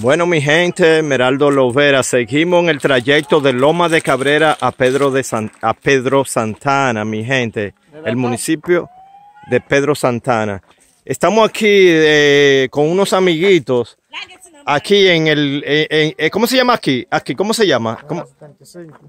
Bueno, mi gente, Meraldo Lovera, seguimos en el trayecto de Loma de Cabrera a Pedro, de San- a Pedro Santana, mi gente, el municipio de Pedro Santana. Estamos aquí eh, con unos amiguitos, aquí en el, en- en- eh, ¿cómo se llama aquí? Aquí, ¿cómo se llama? ¿Cómo?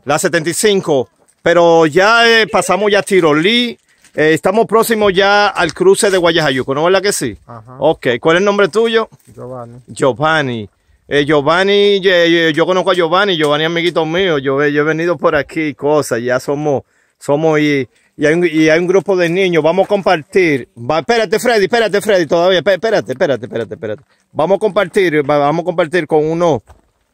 La 75, pero ya eh, pasamos ya a Tirolí, eh, estamos próximos ya al cruce de Guayajayuco, ¿no es verdad que sí? Ajá. Ok, ¿cuál es el nombre tuyo? Giovanni. Giovanni. Eh, Giovanni, yo, yo- conozco a Giovanni, Giovanni es amiguito mío, yo, yo he venido por aquí, cosas, ya somos, somos y, y, hay un, y hay un grupo de niños, vamos a compartir. Va, espérate, Freddy, espérate, Freddy, todavía, espé- espérate, espérate, espérate, espérate. Vamos a compartir, va- vamos a compartir con uno,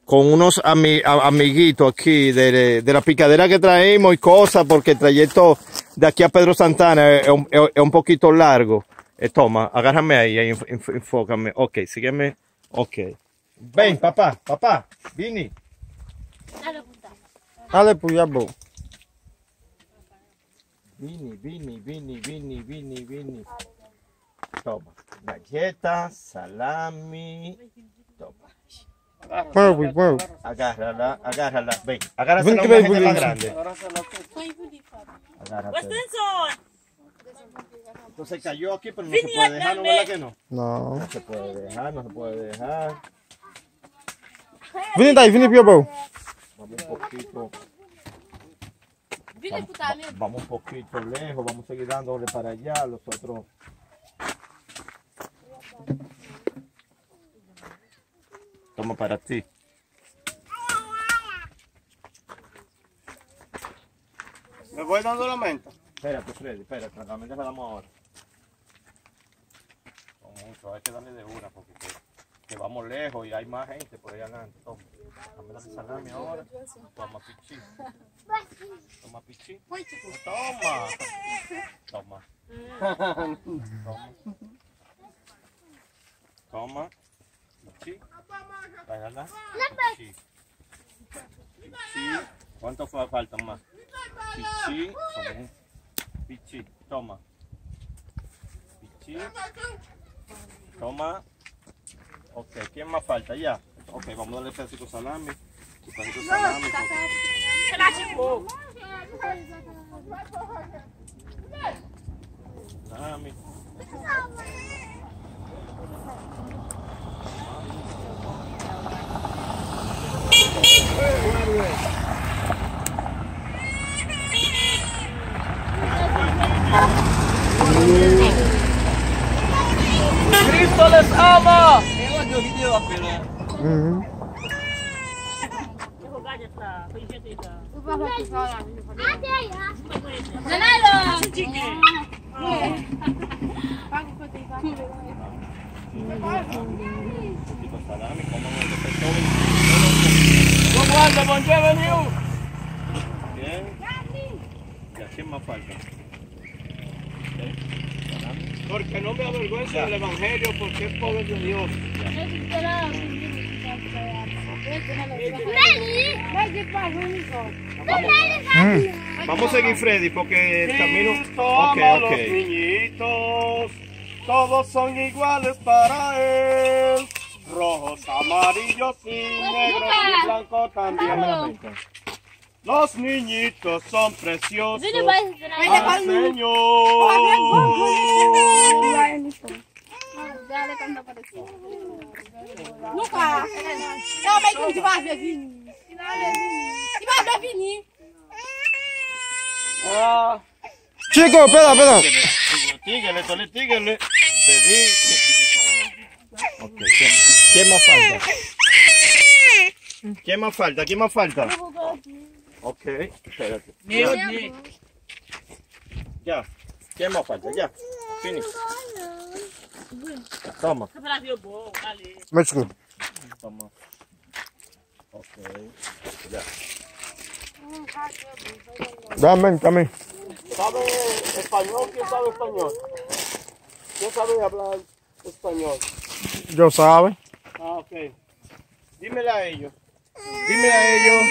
con unos ami- a- amiguitos aquí de, de la picadera que traemos y cosas, porque el trayecto de aquí a Pedro Santana es, un, es- un poquito largo. Eh, toma, agárrame ahí, ahí, enf- enf- enfócame. Ok, sígueme. Ok. Ven, papá, papá, Vini. Dale, pues ya, bo. Vini, Vini, Vini, Vini, Vini, Vini. Toma. Galletas, salami. Toma. Mueve, pues, mueve. Agárrala, agárrala. Ven, agárrala Ven una que ven, gente ven, más ven. grande. Agárrate. Entonces cayó aquí, pero no se puede dejar, ¿no verdad que no? No. No se puede dejar, no se puede dejar. Vini pio, bo. Vamos un poquito. Vine Vamos, puta va- vamos un poquito lejos, vamos a seguir dándole para allá, los otros. Toma para ti. Me voy dando la menta. Espérate, Freddy, espérate, la mente la damos ahora. Con mucho, hay que darle de una porque que, vamos lejos y hay más gente por ahí adelante. Toma, dame la salami ahora. Toma pichí. Toma pichí. Toma. Toma. Toma. Toma. Pichí. Bájala. Pichí. Pichí. ¿Cuánto fa- faltan más? Pichí. Pichi, toma. Pichi. Toma. Ok, ¿quién más falta? Ya. Ok, vamos a darle pedacito de salami. Un pedacito de salami. Salami. Mhm. Un poquito de salami. Comamos el pescado. ¿Cómo anda, Bon Bienvenido? Bien. Porque no me avergüenza del Evangelio, porque es poder de Dios. Vamos a seguir, Freddy, porque el camino. Toma Ok, los ok. niñitos, todos son iguales para él. Rojos, amarillos y negros y blancos también. Los niñitos son preciosos. Al Señor. Nunca. Eu meio que vai ver vinho. E vai ver vinho. Ah, Chico, espera, espera. Tíguele, tole, tíguele. Te di. Ok, ¿quién, quién más falta? ¿Quién más falta? ¿Quién más falta? Ok, espérate. Ya. ¿Quién más falta? Ya. Finish. Toma, México. toma. Ok. Ya. Dame, dame. ¿Sabe español? ¿Quién sabe español? ¿Quién sabe hablar español? Yo sabe. Ah, ok. Dímele a ellos. Dime a ellos.